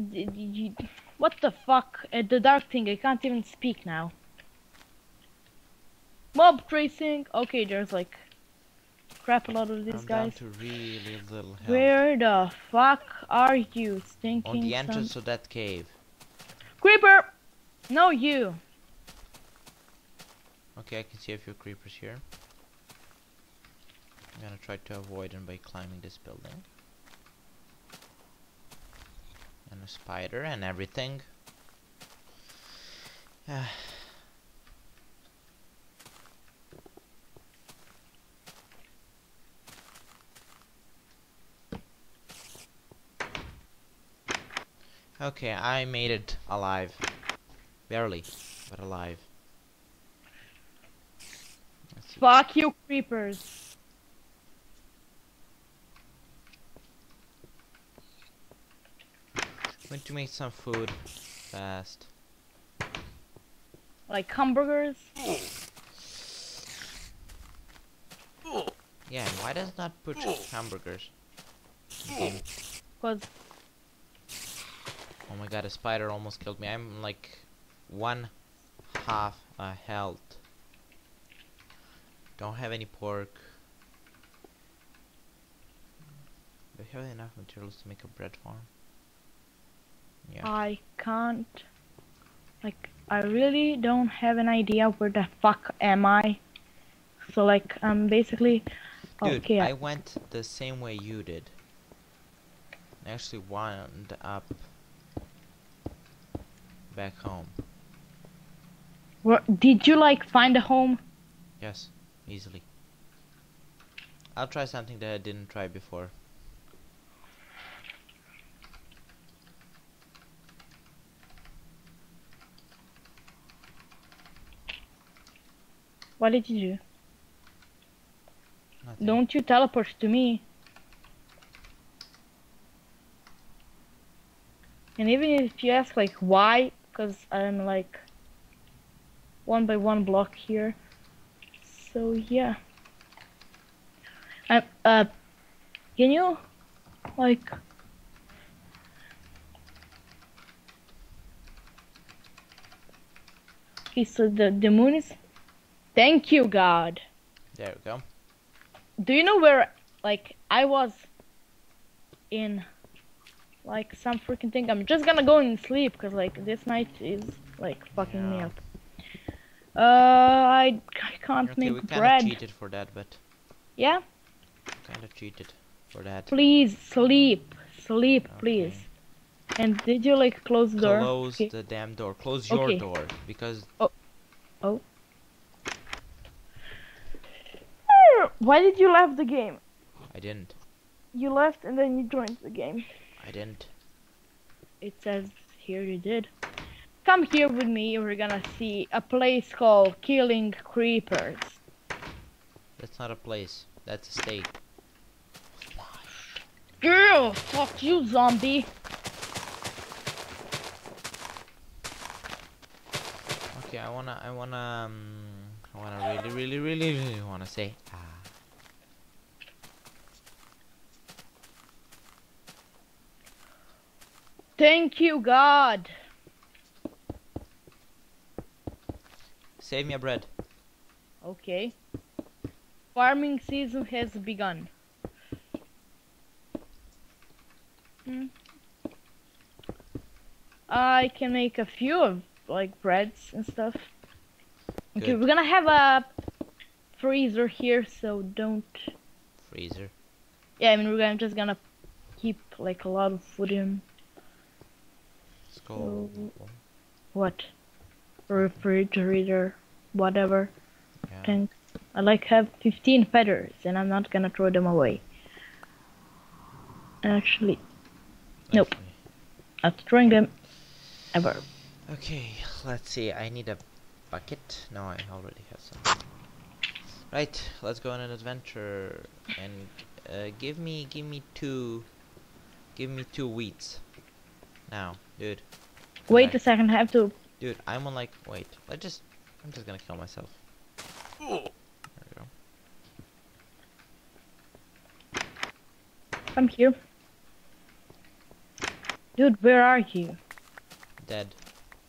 D- d- you- What the fuck? Uh, the dark thing, I can't even speak now. Mob tracing. Okay, there's like crap a lot of these I'm guys. really. Where the fuck are you, stinking On the son? entrance of that cave. Creeper! No, you. Okay, I can see a few creepers here. I'm gonna try to avoid them by climbing this building. And a spider and everything. Ah. okay, I made it alive. Barely, but alive. Fuck you, creepers. Going to make some food fast. Like hamburgers. Yeah, and why does it not put hamburgers? Cause Oh my god, a spider almost killed me. I'm like one half a health. Don't have any pork. Do have enough materials to make a bread farm? Yeah. I can't. Like, I really don't have an idea where the fuck am I. So, like, I'm basically. Dude, okay, I went the same way you did. I actually wound up back home. where, did you, like, find a home? Yes, easily. I'll try something that I didn't try before. What did you do? Nothing. Don't you teleport to me. And even if you ask, like, why, because I'm, like, one by one block here. So, yeah. I, uh, can you, like, okay, so the, the moon is, thank you, God. There we go. Do you know where, like, I was in, like, some freaking thing? I'm just gonna go and sleep, because, like, this night is, like, fucking me up. Uh, I, I can't Okay, we make of bread. cheated for that, but Yeah? kind of cheated for that. Please, sleep. Sleep, Okay. please. And did you, like, close the door? Close Okay. the damn door. Close your door because Why did you left the game? I didn't. You left and then you joined the game. I didn't. It says here you did. Come here with me. We're gonna see a place called Killing Creepers. That's not a place. That's a state. Girl, fuck you, zombie. Okay, I wanna, I wanna, um, I wanna really, really, really, really wanna say. Ah. Thank you, God. Save me a bread. Okay. Farming season has begun. Hmm. I can make a few of like breads and stuff. Okay, Good. we're gonna have a freezer here, so don't. Freezer. Yeah, I mean we're gonna just gonna keep like a lot of food in. Let's go. What? Refrigerator, whatever. Yeah. Thanks. I like have 15 feathers, and I'm not gonna throw them away. Actually, nope. Actually. not throwing them ever. Okay, let's see. I need a bucket. No, I already have some. Right, let's go on an adventure and uh, give me, give me two, give me two wheats. Now, dude, Wait Right. a second, I have to. dude, I'm on like, wait, I just, I'm just gonna kill myself. There we go. Come here. Dude, where are you? Dead.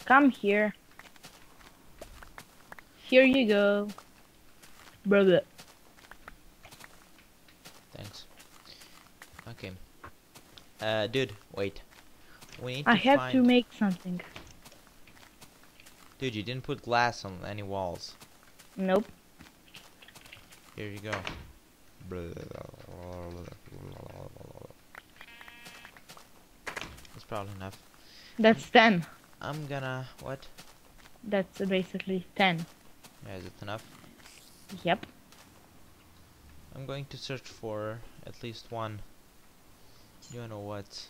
Come here. Here you go. Brother. Thanks. Okay. Uh, dude, wait. We need I to have find... to make something. Dude, you didn't put glass on any walls. Nope. Here you go. That's probably enough. That's 10. I'm gonna... What? That's basically 10. Yeah, is it enough? Yep. I'm going to search for at least one. You know what?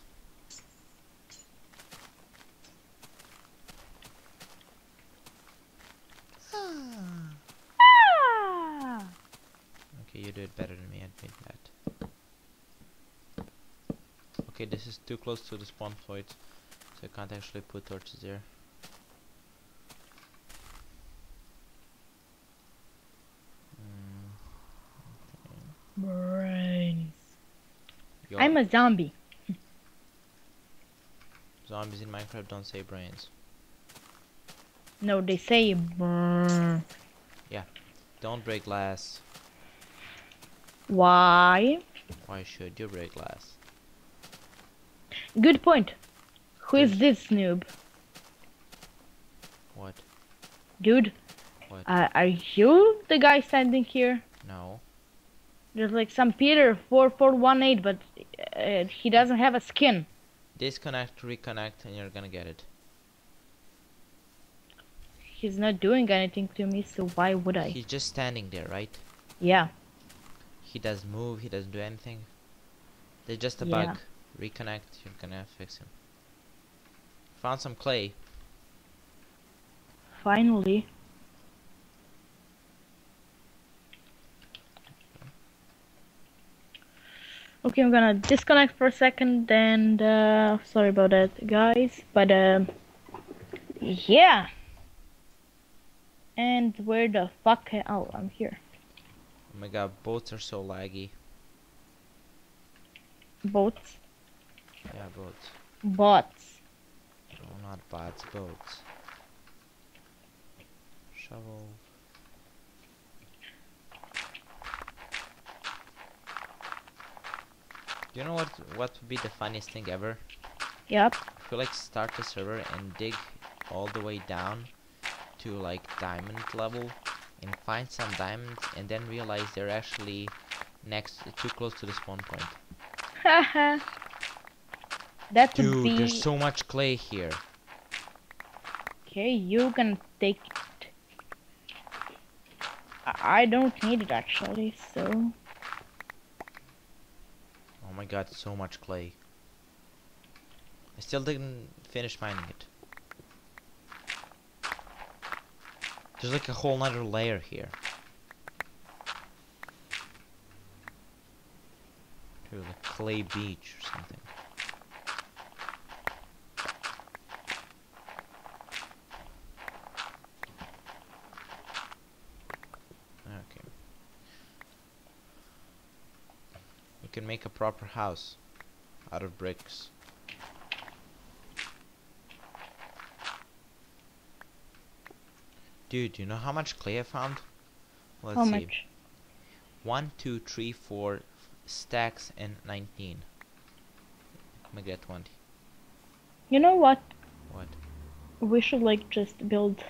Ah! Okay, you do it better than me, admit that. Okay, this is too close to the spawn point, so I can't actually put torches there. Mm, Brains. yo, I'm a zombie. zombies in Minecraft don't say brains. No, they say Yeah. Don't break glass. Why? Why should you break glass? Good point. Who is this noob? What? Dude, What? uh, are you the guy standing here? There's like some Petar 4418, but uh, he doesn't have a skin. Disconnect, reconnect, and you're gonna get it. He's not doing anything to me, so why would I? He's just standing there, right? Yeah. He doesn't move, he doesn't do anything. There's just a Yeah. bug. Reconnect, you're gonna fix him. Found some clay. Finally. Okay, I'm gonna disconnect for a second and uh, sorry about that, guys. But um, yeah. And where the fuck? Oh, I'm here. Oh my god, boats are so laggy. Boats, Yeah, boats. bots. No, not bots, boats. Shovel. You know what? What would be the funniest thing ever? Yep. If you like start the server and dig all the way down to like diamond level and find some diamonds and then realize they're actually next too close to the spawn point. Haha. that would Dude, be there's so much clay here. okay. You can take it. I I don't need it actually, so god, so much clay. I still didn't finish mining it. There's like a whole nother layer here. Dude, like clay beach or something. Okay. We can make a proper house out of bricks. Dude, you know how much clay I found? Let's how see. much? One, two, three, four stacks and 19. I'm gonna get 20. You know what? What? We should like just build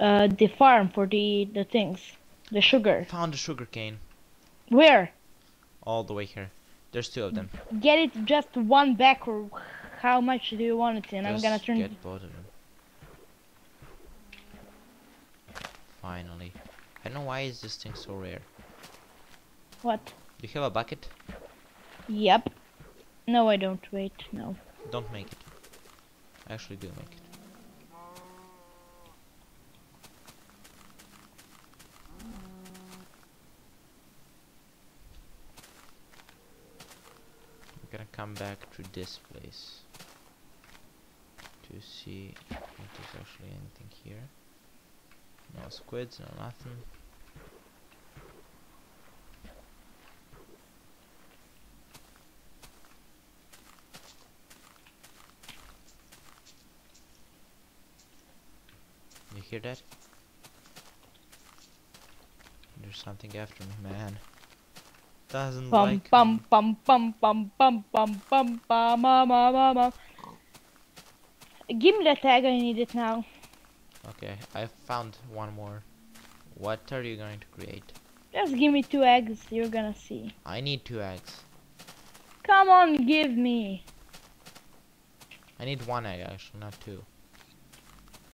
uh the farm for the the things, the sugar. Found a sugar cane Where? All the way here. There's two of them. Get it just one back or how much do you want it in? I'm gonna turn get both of them. Finally. I don't know why is this thing so rare. what? Do you have a bucket? Yep. No, I don't. Wait, no. Don't make it. I Actually do make it. I come back to this place to see if there's actually anything here. No squids, no nothing. You hear that? There's something after me, man. Doesn't Bum like bum me. bum bum bum bum bum bum bum bum bum bum. Give me the tag, I need it now. Okay, I found one more. What are you going to create? Just give me two eggs, you're gonna see. I need two eggs. Come on, give me. I need one egg actually, not two.